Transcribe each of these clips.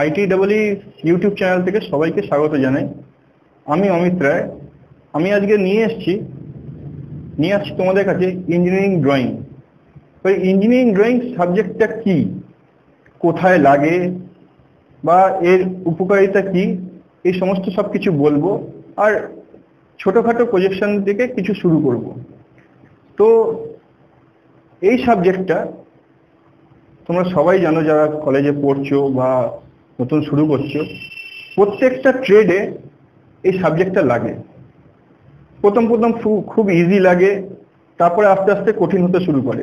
IT ডাবলই YouTube channel থেকে সবাইকে স্বাগত জানাই। আমি অমিত রায়। আমি আজকে নিয়ে এসেছি, নিয়ে আসছি তোমাদের কাছে ইঞ্জিনিয়ারিং ড্রয়িং তো ইঞ্জিনিয়ারিং ড্রয়িং সাবজেক্টটা কি? কোথায় লাগে? বা এর উপকারিতা কি? এই সমস্ত সব কিছু বলব আর ছোটোখাটো প্রজেকশন থেকে কিছু শুরু করব। তো এই সাবজেক্টটা তোমরা সবাই জানো যারা কলেজে পড়ছো বা নতুন শুরু করছ। প্রত্যেকটা ট্রেডে এই সাবজেক্টটা লাগে। প্রথম প্রথম খুব ইজি লাগে, তারপরে আস্তে আস্তে কঠিন হতে শুরু করে।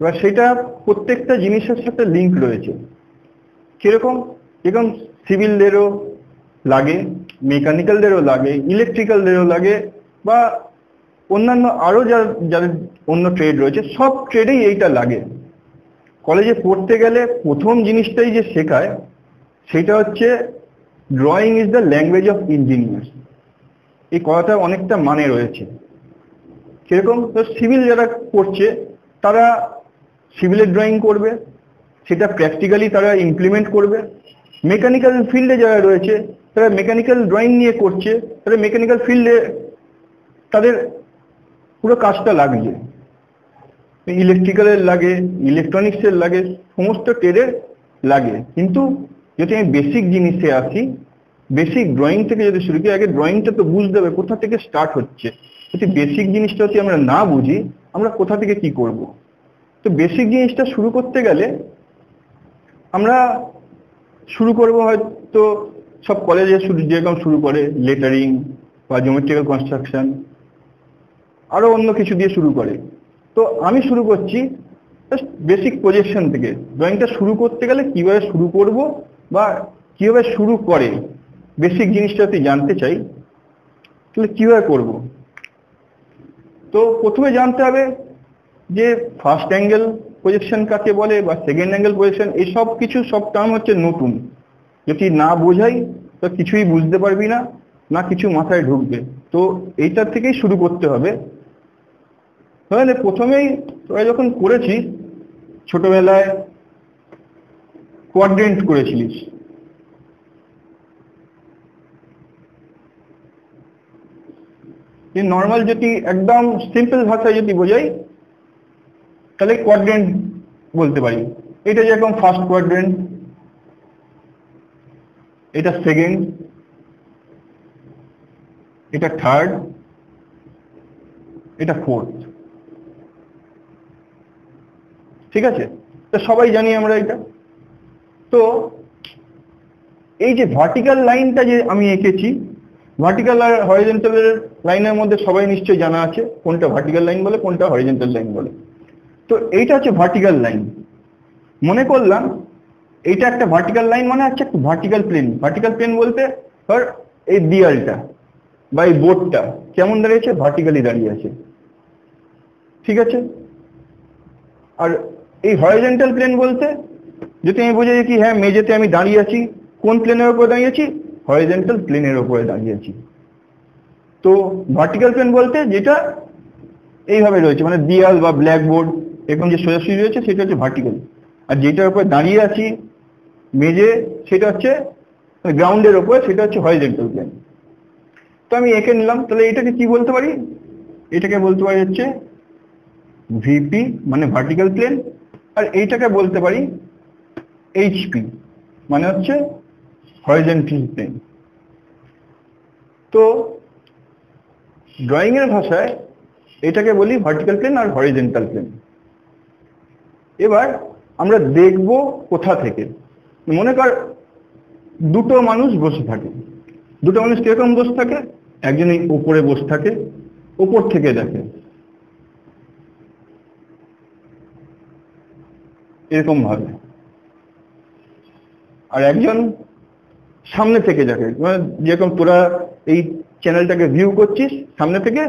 এবার সেটা প্রত্যেকটা জিনিসের সাথে লিঙ্ক রয়েছে। কীরকম? যেরকম সিভিলদেরও লাগে মেকানিক্যালদেরও লাগে ইলেকট্রিক্যালদেরও লাগে, বা অন্যান্য আরও যা, যাদের অন্য ট্রেড রয়েছে, সব ট্রেডেই এইটা লাগে। কলেজে পড়তে গেলে প্রথম জিনিসটাই যে শেখায়, সেটা হচ্ছে drawing is the language of engineers এই কথাটা অনেকটা মানে রয়েছে। সেরকম তো সিভিল যারা করছে, তারা সিভিলের ড্রয়িং করবে, সেটা প্র্যাকটিক্যালি তারা ইমপ্লিমেন্ট করবে। মেকানিক্যাল ফিল্ডে যারা রয়েছে, তারা মেকানিক্যাল ড্রয়িং নিয়ে করছে তারা মেকানিক্যাল ফিল্ডে তাদের পুরো কাজটা লাগছে। ইলেকট্রিক্যালের লাগে ইলেকট্রনিক্সের লাগে, সমস্ত ট্রেডের লাগে। কিন্তু যদি আমি বেসিক জিনিসে আসি বেসিক ড্রয়িং থেকে যদি শুরু করি, আগে ড্রয়িংটা তো বুঝতে হবে, কোথা থেকে স্টার্ট হচ্ছে। যদি বেসিক জিনিসটা যদি আমরা না বুঝি, আমরা কোথা থেকে কি করব? তো বেসিক জিনিসটা শুরু করতে গেলে আমরা শুরু করব হয়তো সব কলেজে শুরু, যেরকম শুরু করে লেটারিং বা জোমেট্রিক্যাল কনস্ট্রাকশন আরও অন্য কিছু দিয়ে শুরু করে। তো আমি শুরু করছি বেসিক প্রজেকশন থেকে। ড্রয়িংটা শুরু করতে গেলে কীভাবে শুরু করব বা কীভাবে শুরু করে বেসিক জিনিসটা যদি জানতে চাই, তাহলে কীভাবে করব? তো প্রথমে জানতে হবে যে ফার্স্ট অ্যাঙ্গেল প্রজেকশন কাকে বলে বা সেকেন্ড অ্যাঙ্গেল প্রজেকশন এই সব কিছু সব টার্ম হচ্ছে নতুন। যদি না বোঝাই, তো কিছুই বুঝতে পারবি না না কিছু মাথায় ঢুকবে। তো এইটার থেকেই শুরু করতে হবে। তাহলে প্রথমেই তোরা যখন করেছিস, ছোটবেলায় কোয়াড্রেন্ট করেছিলিস। নর্মাল যদি একদম সিম্পল ভাষায় যদি বোঝাই, তাহলে কোয়াড্রেন্ট বলতে পারি। এটা যেরকম ফার্স্ট কোয়াড্রেন্ট এটা সেকেন্ড এটা থার্ড এটা ফোর্থ ঠিক আছে? তো সবাই জানি আমরা এটা। তো এই যে ভার্টিক্যাল লাইনটা যে আমি এঁকেছি ভার্টিক্যাল আর হরিজেন্টালের লাইনের মধ্যে সবাই নিশ্চয়ই জানা আছে কোনটা ভার্টিক্যাল লাইন বলে, কোনটা হরিজেন্টাল লাইন বলে। তো এইটা হচ্ছে ভার্টিক্যাল লাইন মনে করলাম, এইটা একটা ভার্টিক্যাল লাইন মানে হচ্ছে একটা ভার্টিক্যাল প্লেন ভার্টিক্যাল প্লেন বলতে ধর এই দিয়ালটা বা এই বোর্ডটা কেমন দাঁড়িয়েছে? ভার্টিক্যালি দাঁড়িয়ে আছে। ঠিক আছে? আর এই হরিজেন্টাল প্লেন বলতে যদি আমি বোঝাই কি হ্যাঁ মেঝেতে আমি দাঁড়িয়ে আছি, কোন প্লেনের উপরে দাঁড়িয়ে আছি? হরিজেন্টাল প্লেনের উপরে দাঁড়িয়ে আছি। তো ভার্টিক্যাল প্লেন বলতে যেটা এইভাবে রয়েছে মানে দিয়াল বা ব্ল্যাকবোর্ড এরকম যে সোজাসুজি রয়েছে, সেটা হচ্ছে ভার্টিক্যাল আর যেটার উপরে দাঁড়িয়ে আছি, মেঝে, সেটা হচ্ছে গ্রাউন্ডের উপরে, সেটা হচ্ছে হরিজেন্টাল প্লেন তো আমি এঁকে নিলাম, তাহলে এটাকে কি বলতে পারি? এটাকে বলতে পারি হচ্ছে ভিপি মানে ভার্টিক্যাল প্লেন আর এইটাকে বলতে পারি এইচপি মানে হচ্ছে হরিজেন্টাল প্লেন তো ড্রয়িং এর ভাষায় এটাকে বলি ভার্টিক্যাল প্লেন আর হরিজেন্টাল প্লেন এবার আমরা দেখব কোথা থেকে। মনে কর দুটো মানুষ বসে থাকে। দুটো মানুষ কীরকম বসে থাকে? একজন উপরে বসে থাকে উপর থেকে দেখে। এরকম ভাবে। আর একজন সামনে থেকে যাকে মানে যেরকম তোরা এই চ্যানেলটাকে ভিউ করছিস সামনে থেকে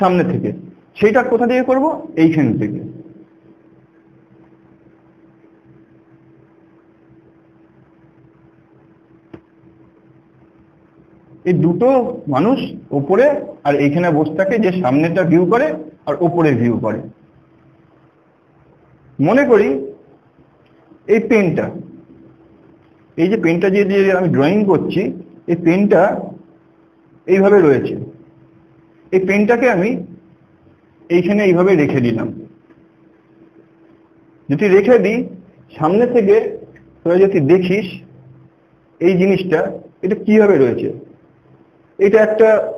সামনে থেকে, সেইটা কোথা থেকে করব? এইখান থেকে। এই দুটো মানুষ ওপরে আর এইখানে বসে থাকে, যে সামনেটা ভিউ করে আর ওপরে ভিউ করে। মনে করি এই পেনটা, এই যে পেনটা যে আমি ড্রয়িং করছি, এই পেনটা এইভাবে রয়েছে। এই পেনটাকে আমি এইখানে এইভাবে রেখে দিলাম। যদি রেখে দিই, সামনে থেকে তোরা যদি দেখিস, এই জিনিসটা, এটা কীভাবে রয়েছে? এটা একটা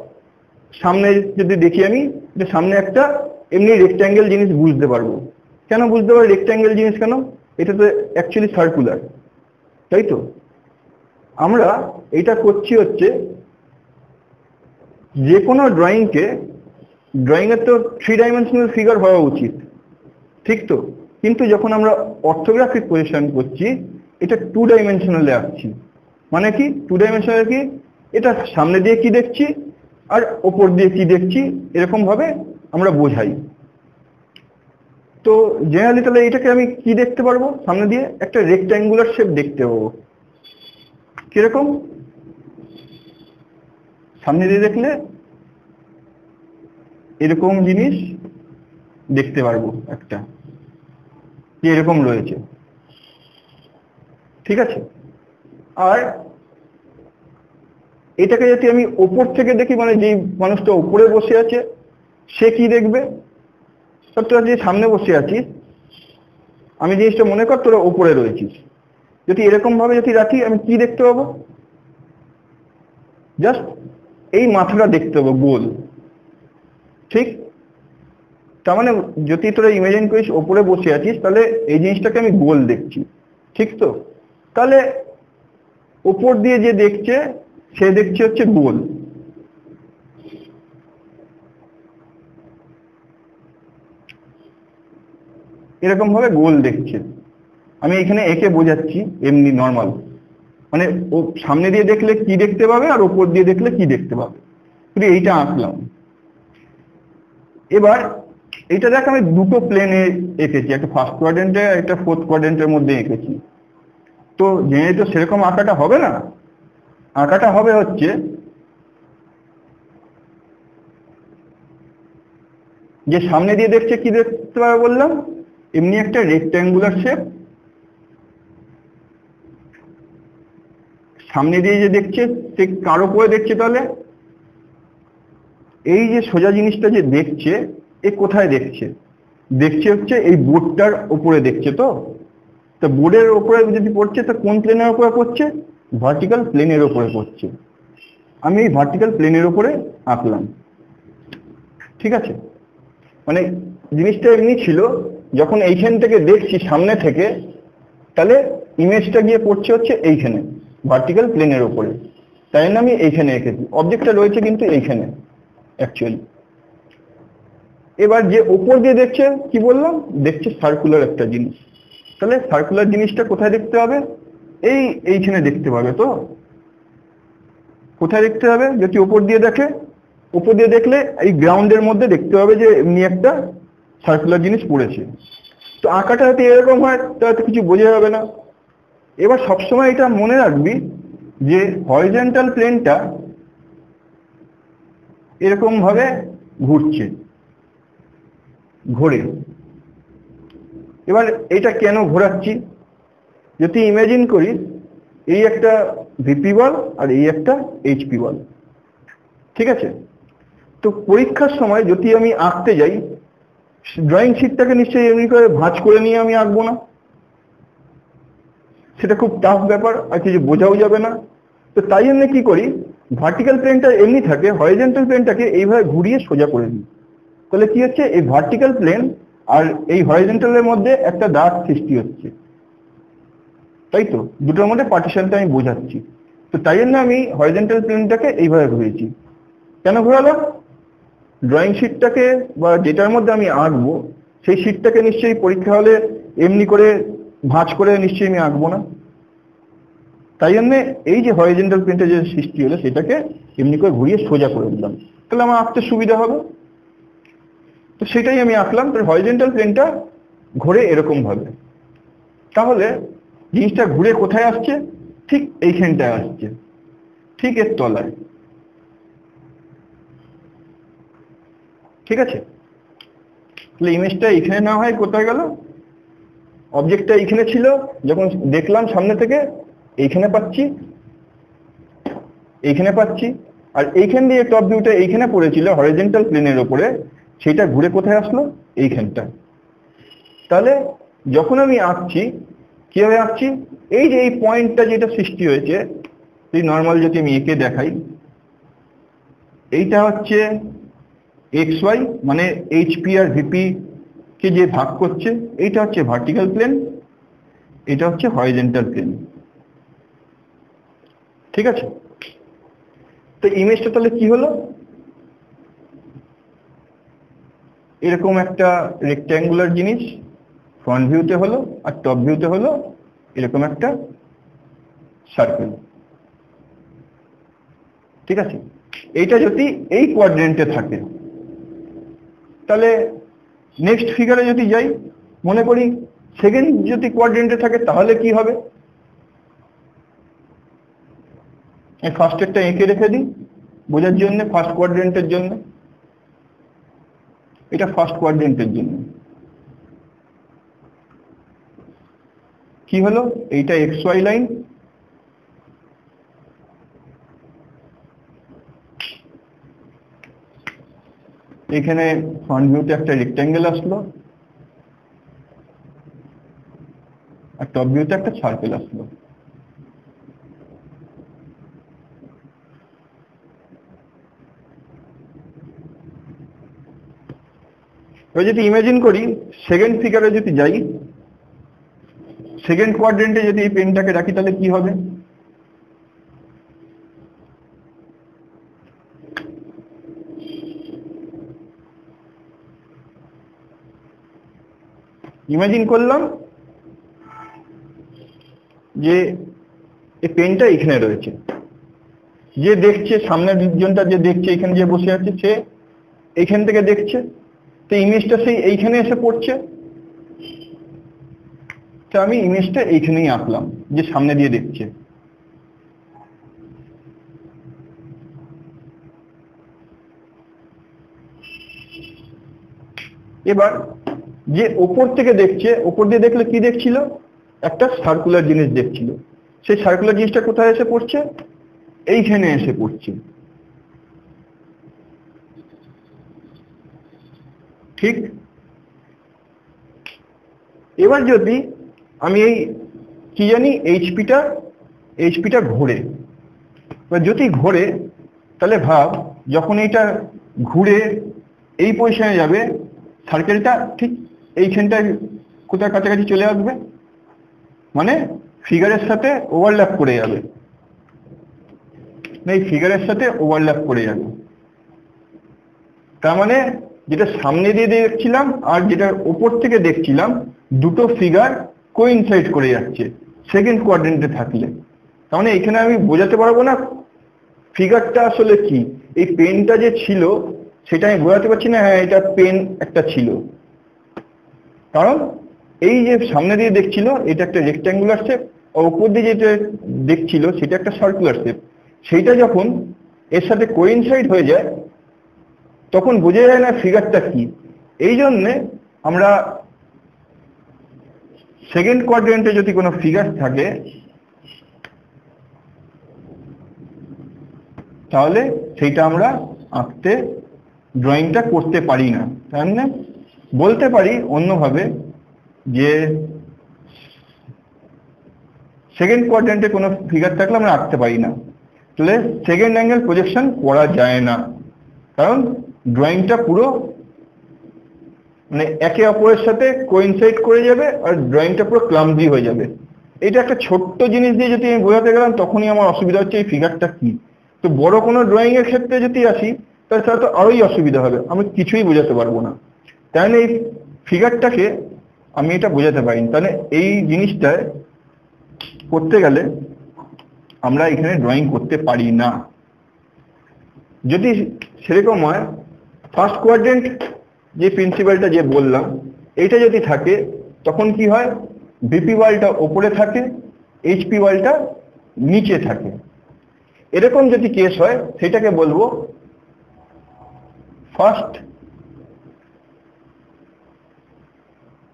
সামনে যদি দেখি আমি, এটা সামনে একটা এমনি রেক্ট্যাঙ্গেল জিনিস বুঝতে পারব। কেন বুঝতে পারব রেক্ট্যাঙ্গেল জিনিস কেন? এটা তো অ্যাকচুয়ালি সার্কুলার তাই তো আমরা এটা করছি হচ্ছে যে কোনো ড্রয়িংকে ড্রয়িংয়ের তো থ্রি ডাইমেনশনাল ফিগার হওয়া উচিত, ঠিক তো? কিন্তু যখন আমরা অর্থোগ্রাফিক পজিশন করছি, এটা টু ডাইমেনশনালে আসছি মানে কি? টু ডাইমেনশনালে কি? এটা সামনে দিয়ে কি দেখছি, আর ওপর দিয়ে কি দেখছি, এরকমভাবে আমরা বোঝাই। তো জেনারেলি তাহলে এটাকে আমি কি দেখতে পারব? সামনে দিয়ে একটা রেক্ট্যাঙ্গুলার শেপ দেখতে পাবো। কীরকম? সামনে দিয়ে দেখলে এরকম জিনিস দেখতে পারব একটা, যে এরকম রয়েছে। ঠিক আছে? আর এটাকে যদি আমি ওপর থেকে দেখি মানে যেই মানুষটা উপরে বসে আছে, সে কি দেখবে? সব তোরা যে সামনে বসে আছিস আমি জিনিসটা মনে কর তোরা ওপরে রয়েছিস যদি এরকম ভাবে যদি রাখি, আমি কি দেখতে পাবো? জাস্ট এই মাথাটা দেখতে পাবো গোল। ঠিক? তার মানে যদি তোরা ইমাজিন করিস ওপরে বসে আছিস, তাহলে এই জিনিসটাকে আমি গোল দেখছি। ঠিক তো? তাহলে ওপর দিয়ে যে দেখছে, সে দেখছে হচ্ছে গোল। এরকম ভাবে গোল দেখছে। আমি এখানে একে বোঝাচ্ছি এমনি নর্মাল মানে ও সামনে দিয়ে দেখলে কি দেখতে পাবে আর ওপর দিয়ে দেখলে কি দেখতে পাবে। শুধু এইটা আঁকলাম। এবার এটা দেখ আমি দুটো প্লেনে এঁকেছি, একটা ফার্স্ট কোয়াড্রেন্টে একটা ফোর্থ কোয়াড্রেন্টের মধ্যে এঁকেছি। তো যেহেতু সেরকম আঁকাটা হবে না। আঁকাটা হবে হচ্ছে যে সামনে দিয়ে দেখছে কি দেখতে পাবে বললাম? এমনি একটা রেক্ট্যাঙ্গুলার শেপ সামনে দিয়ে যে দেখছে, সে কারও উপরে দেখছে তাহলে? এই যে সোজা জিনিসটা যে দেখছে, এ কোথায় দেখছে? দেখছে হচ্ছে এই বোর্ডটার ওপরে দেখছে তো? তা বোর্ডের ওপরে যদি পড়ছে, তা কোন প্লেনের ওপরে পড়ছে? ভার্টিক্যাল প্লেনের ওপরে পড়ছে। আমি এই ভার্টিক্যাল প্লেনের ওপরে আঁকলাম। ঠিক আছে? মানে জিনিসটা এমনি ছিল যখন এইখান থেকে দেখছি সামনে থেকে, তাহলে ইমেজটা গিয়ে পড়ছে হচ্ছে এইখানে ভার্টিক্যাল প্লেনের ওপরে তাই জন্য আমি এইখানে এঁকেছি অবজেক্টটা রয়েছে কিন্তু এইখানে অ্যাকচুয়ালি এবার যে ওপর দিয়ে দেখছে, কি বললাম? দেখছে সার্কুলার একটা জিনিস। তাহলে সার্কুলার জিনিসটা কোথায় দেখতে হবে? এই এইখানে দেখতে পাবে তো? কোথায় দেখতে হবে? যদি ওপর দিয়ে দেখে ওপর দিয়ে দেখলে এই গ্রাউন্ডের মধ্যে দেখতে হবে যে এমনি একটা সার্কুলার জিনিস পড়েছে। তো আঁকাটা যদি এরকম হয় তাহলে তো কিছু বোঝা যাবে না। এবার সবসময় এটা মনে রাখবি যে হরিজেন্টাল প্লেনটা এরকম ভাবে ঘুরছে, ঘোরে। এবার এটা কেন ঘোরাচ্ছি? যদি ইমাজিন করি, এই একটা ভিপি বল আর এই একটা এইচপি বল ঠিক আছে? তো পরীক্ষার সময় যদি আমি আঁকতে যাই ড্রয়িং শিটটাকে নিশ্চয়ই এমনি করে ভাঁজ করে নিয়ে আমি আঁকবো না। সেটা খুব টাফ ব্যাপার, আর কিছু বোঝাও যাবে না। তো তাই জন্য কি করি ভার্টিক্যাল প্লেনটা এমনি থাকে হরিজেন্টাল প্লেনটাকে এইভাবে ঘুরিয়ে সোজা করে দিই তাহলে কি হচ্ছে, এই ভার্টিক্যাল প্লেন আর এই হরিজেন্টালের মধ্যে একটা দাগ সৃষ্টি হচ্ছে। তাই তো? দুটোর মধ্যে পার্টিশনটা আমি বোঝাচ্ছি। তো তাই জন্য আমি হরিজেন্টাল প্লেনটাকে এইভাবে ঘুরেছি কেন ঘোরালাম? ড্রয়িং শিটটাকে বা যেটার মধ্যে আমি আঁকবো, সেই শিটটাকে নিশ্চয়ই পরীক্ষা হলে এমনি করে ভাঁজ করে নিশ্চয়ই আমি আঁকবো না। তাই জন্যে এই যে হরিজেন্টাল প্লেনটা যে সৃষ্টি হলো, সেটাকে এমনি করে ঘুরিয়ে সোজা করে দিলাম। তাহলে আমার আঁকতে সুবিধা হবে। তো সেটাই আমি আঁকলাম। তো হরিজেন্টাল প্লেনটা ঘুরে এরকম ভাবে। তাহলে জিনিসটা ঘুরে কোথায় আসছে? ঠিক এইখানটায় আসছে। ঠিক এর তলায়। ঠিক আছে? তাহলে ইমেজটা এখানে না হয় কোথায় গেল? অবজেক্টটা এখানে ছিল, যখন দেখলাম সামনে থেকে, এইখানে পাচ্ছি এইখানে পাচ্ছি, আর এইখান দিয়ে টপ ভিউটা এইখানে পড়েছিল হরিজেন্টাল প্লেনের ওপরে সেটা ঘুরে কোথায় আসলো? এইখানটা। তাহলে যখন আমি আঁকছি, কীভাবে আঁকছি? এই যে এই পয়েন্টটা যেটা সৃষ্টি হয়েছে, এই নর্মাল যদি আমি এঁকে দেখাই, এইটা হচ্ছে এক্স ওয়াই মানে এইচপি আর ভিপি কে যে ভাগ করছে, এইটা হচ্ছে ভার্টিক্যাল প্লেন এটা হচ্ছে হরিজেন্টাল প্লেন ঠিক আছে? তো ইমেজটা তাহলে কি হলো? এরকম একটা রেক্ট্যাঙ্গুলার জিনিস ফ্রন্ট ভিউতে হলো আর টপ ভিউতে হলো এরকম একটা সার্কেল ঠিক আছে? এইটা যদি এই কোয়াড্রেন্টে থাকে তাহলে নেক্সট ফিগারে যদি যাই, মনে করি সেকেন্ড যদি কোয়াড্রেন্টে থাকে, তাহলে কি হবে? ফার্স্টেরটা এঁকে রেখে দিই, বোঝার জন্য ফার্স্ট কোয়াড্রেন্টের জন্য। এটা ফার্স্ট কোয়াড্রেন্টের জন্য। কি হলো? এইটা এক্স ওয়াই লাইন এখানে ফ্রন্ট ভিউতে একটা রেক্ট্যাঙ্গেল আসলো, আর টপ ভিউতে একটা সার্কেল আসলো। এবার যদি ইমাজিন করি সেকেন্ড ফিগারে যদি যাই সেকেন্ড কোয়াড্রেন্টে যদি এই পেনটাকে রাখি, তাহলে কি হবে? ইমাজিন করলাম যে এই পেনটা এখানে রয়েছে। যে দেখছে, সামনের জনটা যে দেখছে, এখানে যে বসে আছে, সে এইখান থেকে দেখছে। তো ইমেজটা সেই এইখানে এসে পড়ছে। তো আমি ইমেজটা এইখানেই আঁকলাম, যে সামনে দিয়ে দেখছে। এবার যে ওপর থেকে দেখছে, ওপর দিয়ে দেখলে কি দেখছিল? একটা সার্কুলার জিনিস দেখছিল। সেই সার্কুলার জিনিসটা কোথায় এসে পড়ছে? এইখানে এসে পড়ছে। ঠিক? এবার যদি আমি এই, কি জানি এইচপিটা এইচপিটা ঘোরে। যদি ঘোরে, তাহলে ভাব, যখন এইটা ঘুরে এই পজিশনে যাবে সার্কেলটা ঠিক এইখানটায় কোথায় কাছাকাছি চলে আসবে? মানে ফিগারের সাথে ওভারল্যাপ করে যাবে। এই ফিগারের সাথে ওভারল্যাপ করে যাবে। তার মানে যেটা সামনে দিয়ে দেখছিলাম আর যেটা ওপর থেকে দেখছিলাম, দুটো ফিগার কোইনসাইড করে যাচ্ছে সেকেন্ড কোয়াড্রেন্টে থাকলে। তার মানে এখানে আমি বোঝাতে পারব না ফিগারটা আসলে কি। এই পেনটা যে ছিল, সেটা আমি বোঝাতে পারছি না হ্যাঁ এটা পেন একটা ছিল। কারণ এই যে সামনে দিয়ে দেখছিল, এটা একটা রেক্ট্যাঙ্গুলার শেপ আর উপর দিয়ে যেটা দেখছিল, সেটা একটা সার্কুলার শেপ সেইটা যখন এর সাথে কোইনসাইড হয়ে যায়, তখন বোঝা যায় না ফিগারটা কি। এই জন্যে আমরা সেকেন্ড কোয়াড্রেন্টে যদি কোনো ফিগার থাকে, তাহলে সেইটা আমরা আঁকতে ড্রয়িংটা করতে পারি না। তার মানে বলতে পারি অন্যভাবে যে সেকেন্ড কোয়াড্রেন্টে কোনো ফিগার থাকলে আমরা আঁকতে পারি না। তাহলে সেকেন্ড অ্যাঙ্গেল প্রজেকশন করা যায় না। কারণ ড্রয়িংটা পুরো মানে একে অপরের সাথে কোইনসাইড করে যাবে আর ড্রয়িংটা পুরো ক্লামজি হয়ে যাবে। এটা একটা ছোট্ট জিনিস দিয়ে যদি আমি বোঝাতে গেলাম, তখনই আমার অসুবিধা হচ্ছে এই ফিগারটা কি। তো বড় কোনো ড্রয়িং এর ক্ষেত্রে যদি আসি, তাহলে তাহলে তো আরোই অসুবিধা হবে। আমি কিছুই বোঝাতে পারব না। তাহলে এই ফিগারটাকে আমি এটা বোঝাতে পারিনি তাহলে এই জিনিসটায় করতে গেলে আমরা এখানে ড্রয়িং করতে পারি না। যদি সেরকম হয় ফার্স্ট কোয়াড্রেন্ট যে প্রিন্সিপালটা যে বললাম, এইটা যদি থাকে, তখন কি হয়? বিপি ওয়ালটা ওপরে থাকে এইচপি ওয়ালটা নিচে থাকে। এরকম যদি কেস হয়, সেটাকে বলব ফার্স্ট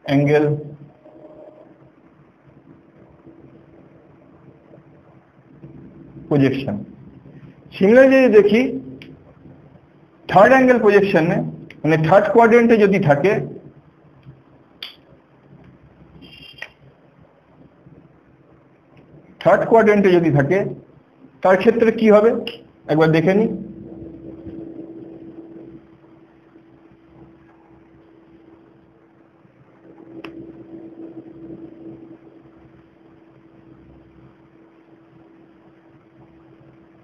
অ্যাঙ্গেল প্রজেকশন সিমিলার যদি দেখি থার্ড অ্যাঙ্গেল প্রজেকশনে মানে থার্ড কোয়াড্রেন্টে যদি থাকে থার্ড কোয়াড্রেন্টে যদি থাকে, তার ক্ষেত্রে কি হবে? একবার দেখে নিই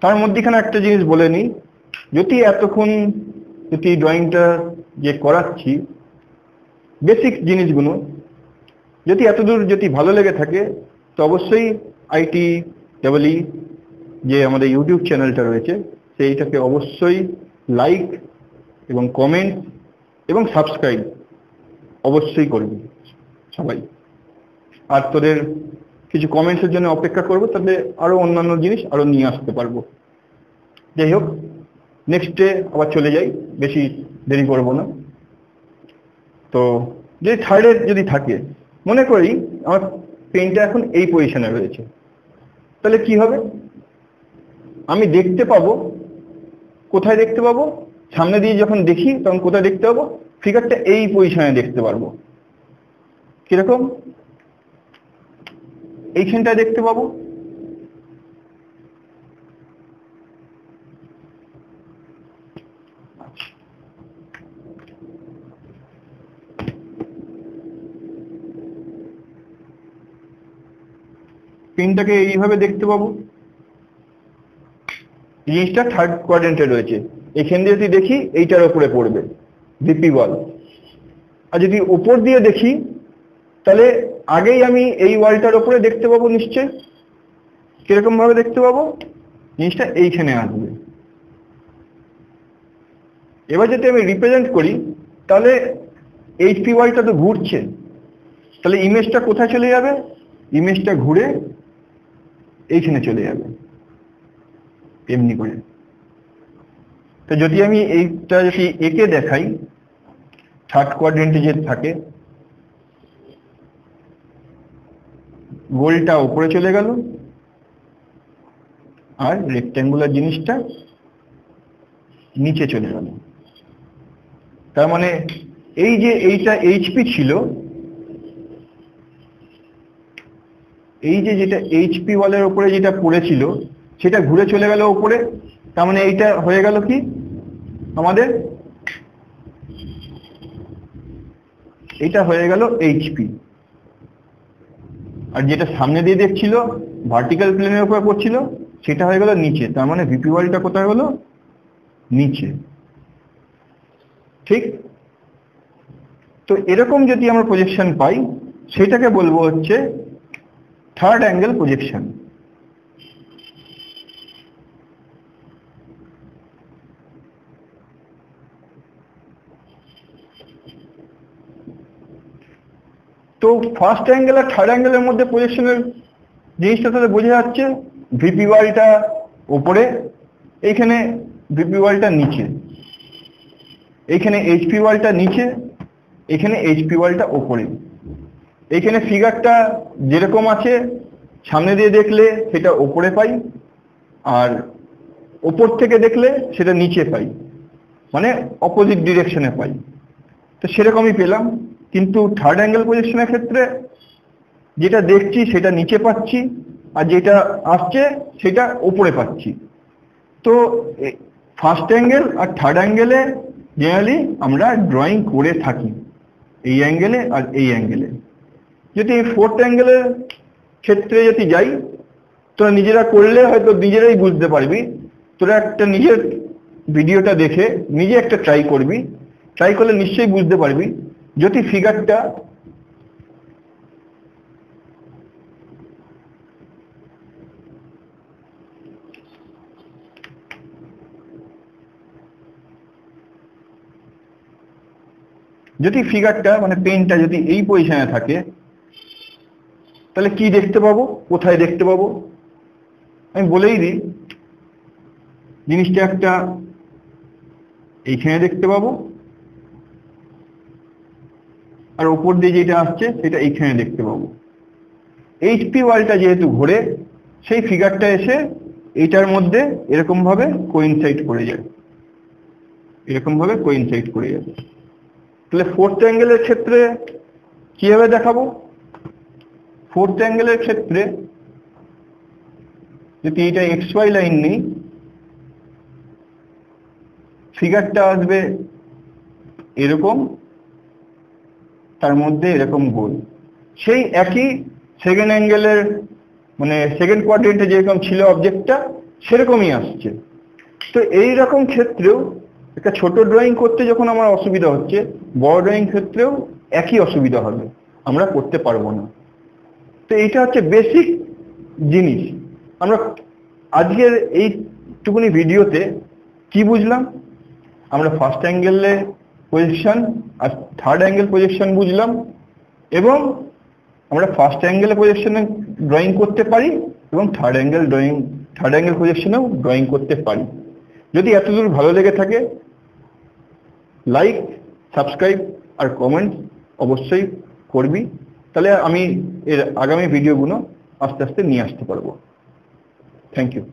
তার মধ্যেখানে একটা জিনিস বলে নিই। যদি এতক্ষণ যদি ড্রয়িংটা যে করাচ্ছি বেসিক জিনিসগুলো, যদি এতদূর যদি ভালো লেগে থাকে, তো অবশ্যই আইটি ডাবলই যে আমাদের ইউটিউব চ্যানেলটা রয়েছে, সেইটাকে অবশ্যই লাইক এবং কমেন্ট এবং সাবস্ক্রাইব অবশ্যই করবে সবাই। আর তোদের কিছু কমেন্টসের জন্য অপেক্ষা করব, তাহলে আরও অন্যান্য জিনিস আরও নিয়ে আসতে পারব। যাই হোক নেক্সট ডে আবার চলে যাই, বেশি দেরি করব না। তো যদি থার্ডের যদি থাকে, মনে করি আমার পেনটা এখন এই পজিশনে রয়েছে। তাহলে কি হবে? আমি দেখতে পাবো, কোথায় দেখতে পাবো? সামনে দিয়ে যখন দেখি, তখন কোথায় দেখতে পাবো? ফিগারটা এই পজিশনে দেখতে পারব। কীরকম? এইখানটায় দেখতে পাবো। পিনটাকে এইভাবে দেখতে পাবো। জিনিসটা থার্ড কোয়াড্রেন্টে রয়েছে। এখান দিয়ে যদি দেখি, এইটার উপরে পড়বে। ভিপি বল। আর যদি উপর দিয়ে দেখি, তাহলে আগেই আমি এই ওয়ালটার ওপরে দেখতে পাবো নিশ্চয়। কীরকম ভাবে দেখতে পাবো? জিনিসটা এইখানে আসবে। এবার যদি আমি রিপ্রেজেন্ট করি, তাহলে এইচপি ওয়ালটা তো ঘুরছে। তাহলে ইমেজটা কোথায় চলে যাবে? ইমেজটা ঘুরে এইখানে চলে যাবে। এমনি করে। তো যদি আমি এইটা যদি একে দেখাই থার্ড কোয়াড্রেন্টে যে থাকে গোলটা উপরে চলে গেল। আর রেক্ট্যাঙ্গুলার জিনিসটা নিচে চলে গেল। তার মানে এই যে এইটা এইচপি ছিল, এই যে যেটা এইচপি ওয়ালের ওপরে যেটা পড়েছিল, সেটা ঘুরে চলে গেল ওপরে তার মানে এইটা হয়ে গেল কি? আমাদের এটা হয়ে গেল এইচপি আর যেটা সামনে দিয়ে দেখছিল ভার্টিক্যাল প্লেনের উপরে পড়ছিল সেটা হয়ে গেল নিচে। তার মানে ভিপি ওয়ালটা কোথায় হলো? নিচে। ঠিক? তো এরকম যদি আমরা প্রজেকশন পাই, সেটাকে বলব হচ্ছে থার্ড অ্যাঙ্গেল প্রজেকশন তো ফার্স্ট অ্যাঙ্গেল আর থার্ড অ্যাঙ্গেলের মধ্যে প্রজেকশনের জিনিসটা তাহলে বোঝা যাচ্ছে ভিপি ওয়ালটা ওপরে এইখানে ভিপি ওয়ালটা নিচে, এইখানে এইচপি ওয়ালটা নিচে এখানে এইচপি ওয়ালটা ওপরে এইখানে ফিগারটা যেরকম আছে, সামনে দিয়ে দেখলে সেটা ওপরে পাই, আর ওপর থেকে দেখলে সেটা নিচে পাই মানে অপোজিট ডিরেকশনে পাই। তো সেরকমই পেলাম। কিন্তু থার্ড অ্যাঙ্গেল পজিশনের ক্ষেত্রে যেটা দেখছি, সেটা নিচে পাচ্ছি আর যেটা আসছে, সেটা ওপরে পাচ্ছি। তো ফার্স্ট অ্যাঙ্গেল আর থার্ড অ্যাঙ্গেলে জেনারেলি আমরা ড্রয়িং করে থাকি। এই অ্যাঙ্গেলে আর এই অ্যাঙ্গেলে যদি ফোর্থ অ্যাঙ্গেলের ক্ষেত্রে যদি যাই, তোরা নিজেরা করলে হয়তো নিজেরাই বুঝতে পারবি। তোরা একটা নিজের ভিডিওটা দেখে নিজে একটা ট্রাই করবি। ট্রাই করলে নিশ্চয়ই বুঝতে পারবি। যদি ফিগারটা যদি ফিগারটা মানে পেনটা যদি এই পজিশনে থাকে, তাহলে কি দেখতে পাবো? কোথায় দেখতে পাবো? আমি বলেই দিই, জিনিসটা একটা এইখানে দেখতে পাবো। আর ওপর দিয়ে যেটা আসছে, সেটা এইখানে দেখতে পাবো। এইচপি ওয়ালটা যেহেতু ঘোরে, সেই ফিগারটা এসে এইটার মধ্যে এরকম ভাবে কোইনসাইড করে যায়। এরকম ভাবে কোইনসাইড করে যাবে তাহলে ফোর্থ অ্যাঙ্গেলের ক্ষেত্রে কীভাবে দেখাবো? ফোর্থ অ্যাঙ্গেলের ক্ষেত্রে যদি এটা এক্স ওয়াই লাইন নেই ফিগারটা আসবে এরকম। তার মধ্যে এরকম গোল। সেই একই সেকেন্ড অ্যাঙ্গেলের মানে সেকেন্ড কোয়াড্রেন্টে যেরকম ছিল অবজেক্টটা সেরকমই আসছে। তো এই রকম ক্ষেত্রেও একটা ছোট ড্রয়িং করতে যখন আমার অসুবিধা হচ্ছে, বড় ড্রয়িং ক্ষেত্রেও একই অসুবিধা হবে। আমরা করতে পারব না। তো এইটা হচ্ছে বেসিক জিনিস। আমরা আজকের এইটুকুনি ভিডিওতে কি বুঝলাম? আমরা ফার্স্ট অ্যাঙ্গেলে পজিশন আর থার্ড অ্যাঙ্গেল পজিশন বুঝলাম এবং আমরা ফার্স্ট অ্যাঙ্গেল প্রজেকশনে ড্রয়িং করতে পারি এবং third angle drawing third angle প্রজেকশনেও drawing করতে পারি। যদি এতদূর ভালো লেগে থাকে লাইক সাবস্ক্রাইব আর কমেন্ট অবশ্যই করবি। তাহলে আমি এর আগামী ভিডিওগুলো আস্তে আস্তে নিয়ে আসতে পারব। Thank you